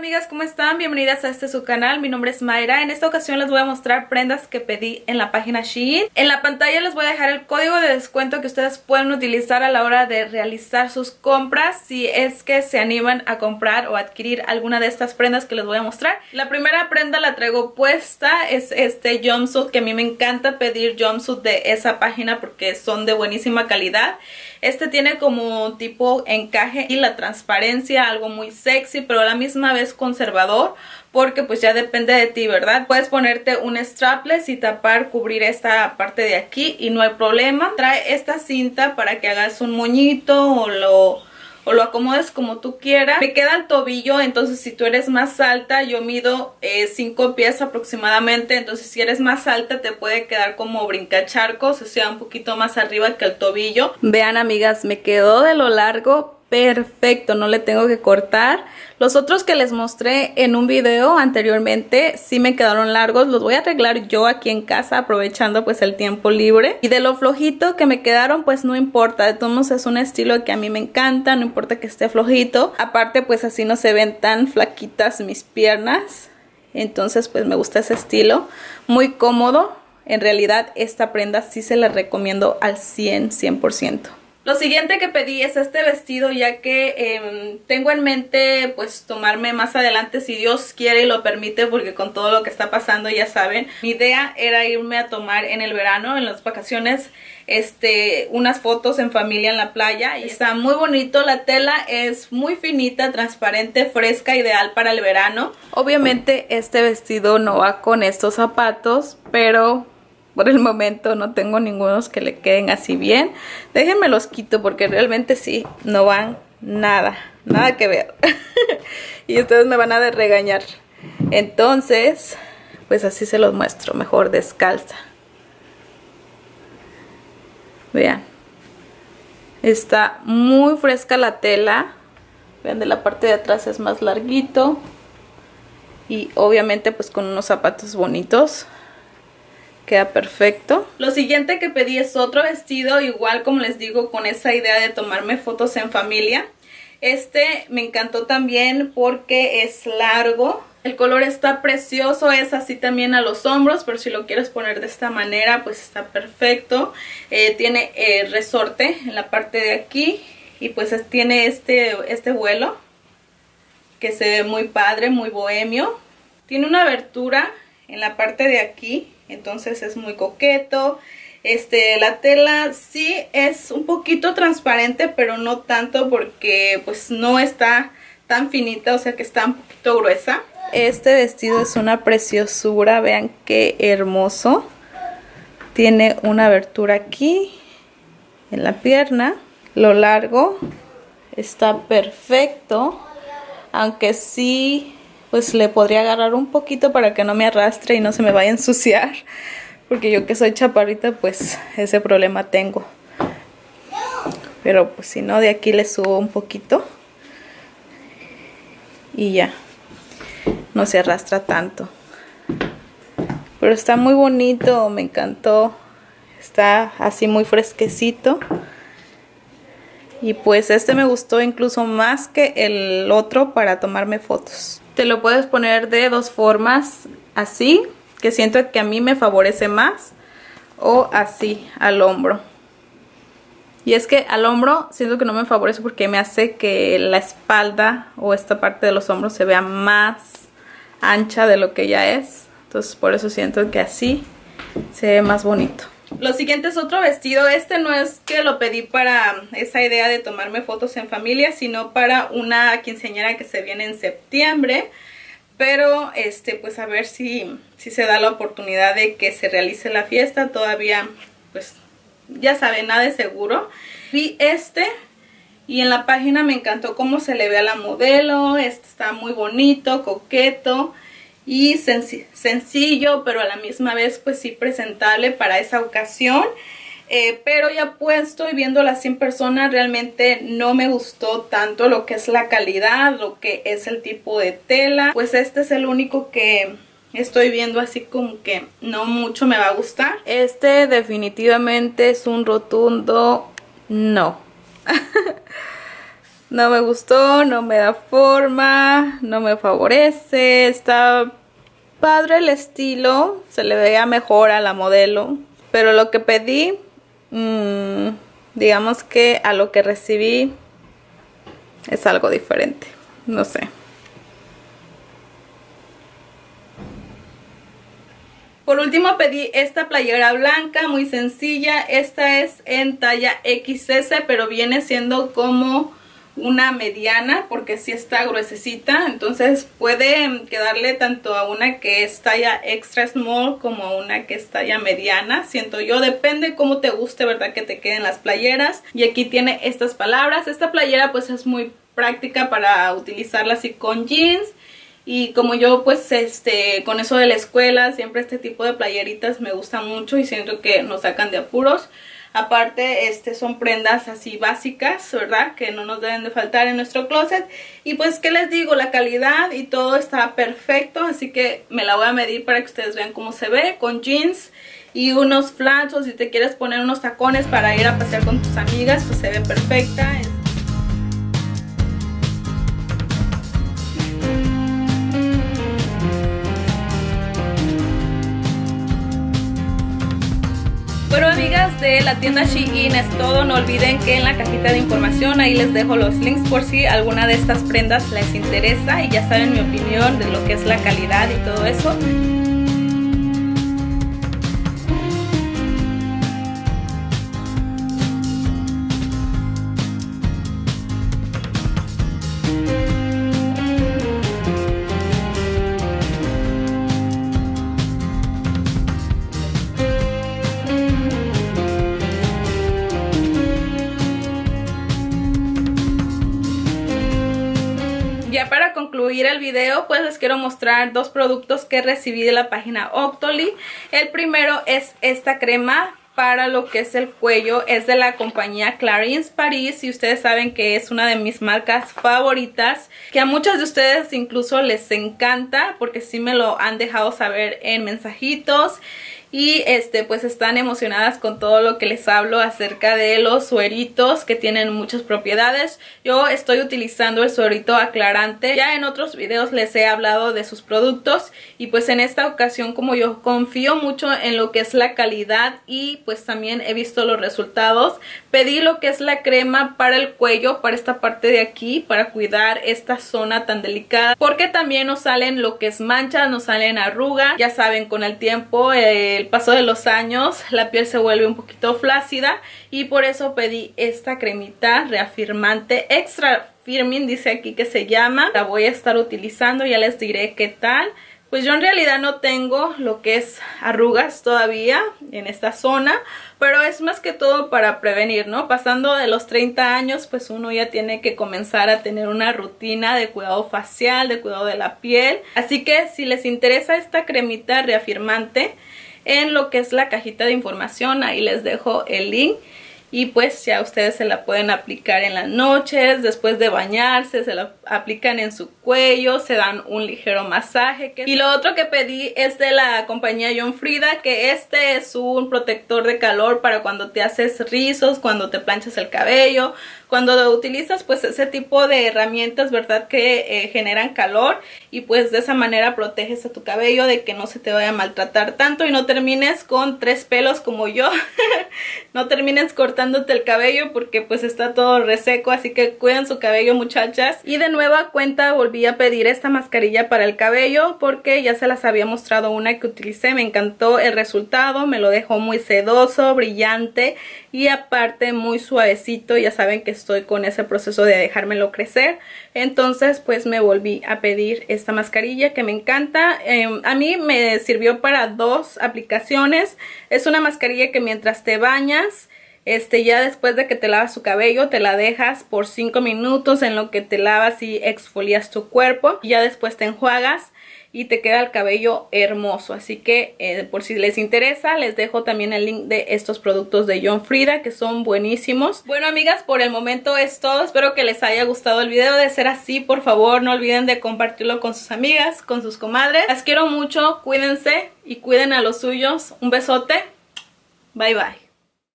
amigas, ¿cómo están? Bienvenidas a este su canal, mi nombre es Mayra. En esta ocasión les voy a mostrar prendas que pedí en la página Shein. En la pantalla les voy a dejar el código de descuento que ustedes pueden utilizar a la hora de realizar sus compras si es que se animan a comprar o adquirir alguna de estas prendas que les voy a mostrar. La primera prenda la traigo puesta, es este jumpsuit que a mí me encanta pedir jumpsuit de esa página porque son de buenísima calidad. Este tiene como tipo encaje y la transparencia, algo muy sexy, pero a la misma vez conservador porque pues ya depende de ti, ¿verdad? Puedes ponerte un strapless y tapar, cubrir esta parte de aquí y no hay problema. Trae esta cinta para que hagas un moñito o lo o lo acomodes como tú quieras. Me queda el tobillo, entonces si tú eres más alta, yo mido 5 eh, pies aproximadamente, entonces si eres más alta te puede quedar como brincacharcos, o sea, un poquito más arriba que el tobillo. Vean amigas, me quedó de lo largo, perfecto, no le tengo que cortar. Los otros que les mostré en un video anteriormente sí me quedaron largos, los voy a arreglar yo aquí en casa aprovechando pues el tiempo libre. Y de lo flojito que me quedaron pues no importa, de todos modos es un estilo que a mí me encanta, no importa que esté flojito. Aparte pues así no se ven tan flaquitas mis piernas, entonces pues me gusta ese estilo, muy cómodo. En realidad esta prenda sí se la recomiendo al 100, 100%. Lo siguiente que pedí es este vestido ya que em, tengo en mente pues tomarme más adelante si Dios quiere y lo permite porque con todo lo que está pasando ya saben. Mi idea era irme a tomar en el verano, en las vacaciones, este, unas fotos en familia en la playa y está muy bonito. La tela es muy finita, transparente, fresca, ideal para el verano. Obviamente este vestido no va con estos zapatos pero por el momento no tengo ningunos que le queden así bien. Déjenme los quito porque realmente sí, no van nada, nada que ver. y ustedes me van a regañar. Entonces, pues así se los muestro, mejor descalza. Vean. Está muy fresca la tela. Vean, de la parte de atrás es más larguito. Y obviamente pues con unos zapatos bonitos queda perfecto. Lo siguiente que pedí es otro vestido, igual como les digo, con esa idea de tomarme fotos en familia. Este me encantó también porque es largo. El color está precioso, es así también a los hombros, pero si lo quieres poner de esta manera, pues está perfecto. Eh, tiene eh, resorte en la parte de aquí y pues tiene este, este vuelo que se ve muy padre, muy bohemio. Tiene una abertura en la parte de aquí entonces es muy coqueto. Este, la tela sí es un poquito transparente, pero no tanto porque pues no está tan finita, o sea que está un poquito gruesa. Este vestido es una preciosura, vean qué hermoso. Tiene una abertura aquí en la pierna, lo largo está perfecto, aunque sí pues le podría agarrar un poquito para que no me arrastre y no se me vaya a ensuciar. Porque yo que soy chaparrita, pues ese problema tengo. Pero pues si no, de aquí le subo un poquito. Y ya. No se arrastra tanto. Pero está muy bonito, me encantó. Está así muy fresquecito. Y pues este me gustó incluso más que el otro para tomarme fotos. Te lo puedes poner de dos formas, así, que siento que a mí me favorece más, o así, al hombro. Y es que al hombro siento que no me favorece porque me hace que la espalda o esta parte de los hombros se vea más ancha de lo que ya es. Entonces por eso siento que así se ve más bonito. Lo siguiente es otro vestido. Este no es que lo pedí para esa idea de tomarme fotos en familia, sino para una quinceañera que se viene en septiembre. Pero, este, pues a ver si, si se da la oportunidad de que se realice la fiesta. Todavía, pues, ya saben, nada de seguro. Vi este y en la página me encantó cómo se le ve a la modelo. Este está muy bonito, coqueto y sencillo, pero a la misma vez pues sí presentable para esa ocasión. Eh, pero ya puesto y viéndola así en persona realmente no me gustó tanto lo que es la calidad, lo que es el tipo de tela. Pues este es el único que estoy viendo así como que no mucho me va a gustar. Este definitivamente es un rotundo no. No me gustó, no me da forma, no me favorece, está padre el estilo, se le veía mejor a la modelo, pero lo que pedí, mmm, digamos que a lo que recibí es algo diferente, no sé. Por último pedí esta playera blanca, muy sencilla. Esta es en talla XS, pero viene siendo como una mediana porque si sí está gruesecita. Entonces puede quedarle tanto a una que es talla extra small como a una que es talla mediana. Siento yo, depende cómo te guste, ¿verdad? Que te queden las playeras. Y aquí tiene estas palabras. Esta playera pues es muy práctica para utilizarla así con jeans y como yo pues este con eso de la escuela siempre este tipo de playeritas me gusta mucho y siento que nos sacan de apuros aparte este son prendas así básicas verdad que no nos deben de faltar en nuestro closet. Y pues qué les digo la calidad y todo está perfecto así que me la voy a medir para que ustedes vean cómo se ve con jeans y unos flats si te quieres poner unos tacones para ir a pasear con tus amigas pues se ve perfecta la tienda Shein es todo, no olviden que en la cajita de información ahí les dejo los links por si alguna de estas prendas les interesa y ya saben mi opinión de lo que es la calidad y todo eso. Concluir el video, pues les quiero mostrar dos productos que recibí de la página Octoly. El primero es esta crema para lo que es el cuello. Es de la compañía Clarins Paris y ustedes saben que es una de mis marcas favoritas. Que a muchas de ustedes incluso les encanta porque sí me lo han dejado saber en mensajitos y este pues están emocionadas con todo lo que les hablo acerca de los sueritos que tienen muchas propiedades. Yo estoy utilizando el suerito aclarante, ya en otros videos les he hablado de sus productos y pues en esta ocasión como yo confío mucho en lo que es la calidad y pues también he visto los resultados, pedí lo que es la crema para el cuello, para esta parte de aquí, para cuidar esta zona tan delicada porque también nos salen lo que es manchas, nos salen arrugas, ya saben con el tiempo el paso de los años la piel se vuelve un poquito flácida y por eso pedí esta cremita reafirmante extra firming dice aquí que se llama. La voy a estar utilizando ya les diré qué tal pues yo en realidad no tengo lo que es arrugas todavía en esta zona, pero es más que todo para prevenir, ¿no? Pasando de los 30 años, pues uno ya tiene que comenzar a tener una rutina de cuidado facial, de cuidado de la piel. Así que si les interesa esta cremita reafirmante, en lo que es la cajita de información. Ahí les dejo el link. Y pues ya ustedes se la pueden aplicar en las noches, después de bañarse, se la aplican en su cuello, se dan un ligero masaje. Y lo otro que pedí es de la compañía John Frida, que este es un protector de calor para cuando te haces rizos, cuando te planchas el cabello, cuando utilizas pues ese tipo de herramientas, ¿verdad? Que eh, generan calor y pues de esa manera proteges a tu cabello de que no se te vaya a maltratar tanto y no termines con tres pelos como yo. no termines el cabello porque pues está todo reseco, así que cuiden su cabello muchachas. Y de nueva cuenta volví a pedir esta mascarilla para el cabello porque ya se las había mostrado una que utilicé, me encantó el resultado, me lo dejó muy sedoso, brillante y aparte muy suavecito, ya saben que estoy con ese proceso de dejármelo crecer, entonces pues me volví a pedir esta mascarilla que me encanta, em, a mí me sirvió para dos aplicaciones, es una mascarilla que mientras te bañas, este ya después de que te lavas tu cabello te la dejas por 5 minutos en lo que te lavas y exfolias tu cuerpo y ya después te enjuagas y te queda el cabello hermoso. Así que eh, por si les interesa les dejo también el link de estos productos de John Frida que son buenísimos. Bueno amigas, por el momento es todo. Espero que les haya gustado el video. De ser así, por favor no olviden de compartirlo con sus amigas, con sus comadres. Las quiero mucho, cuídense y cuiden a los suyos. Un besote. Bye bye.